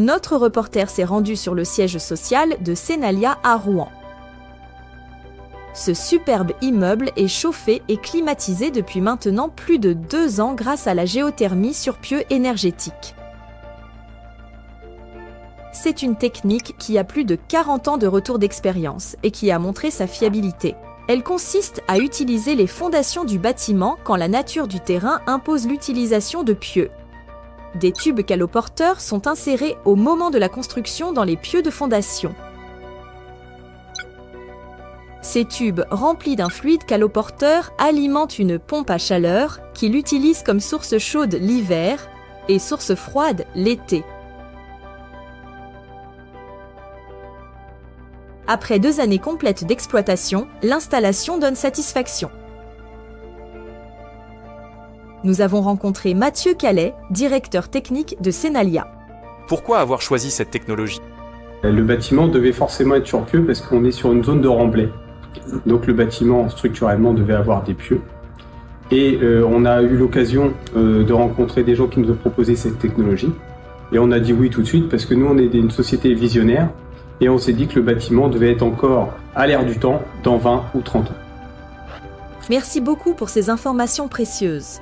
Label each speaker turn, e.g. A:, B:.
A: Notre reporter s'est rendu sur le siège social de Senalia à Rouen. Ce superbe immeuble est chauffé et climatisé depuis maintenant plus de deux ans grâce à la géothermie sur pieux énergétique. C'est une technique qui a plus de 40 ans de retour d'expérience et qui a montré sa fiabilité. Elle consiste à utiliser les fondations du bâtiment quand la nature du terrain impose l'utilisation de pieux. Des tubes caloporteurs sont insérés au moment de la construction dans les pieux de fondation. Ces tubes remplis d'un fluide caloporteur alimentent une pompe à chaleur qui l'utilise comme source chaude l'hiver et source froide l'été. Après deux années complètes d'exploitation, l'installation donne satisfaction. Nous avons rencontré Mathieu Calais, directeur technique de Senalia.
B: Pourquoi avoir choisi cette technologie?
C: Le bâtiment devait forcément être sur pieux parce qu'on est sur une zone de remblai. Donc le bâtiment structurellement devait avoir des pieux. Et euh, on a eu l'occasion euh, de rencontrer des gens qui nous ont proposé cette technologie. Et on a dit oui tout de suite parce que nous on est une société visionnaire et on s'est dit que le bâtiment devait être encore à l'air du temps dans 20 ou 30 ans.
A: Merci beaucoup pour ces informations précieuses.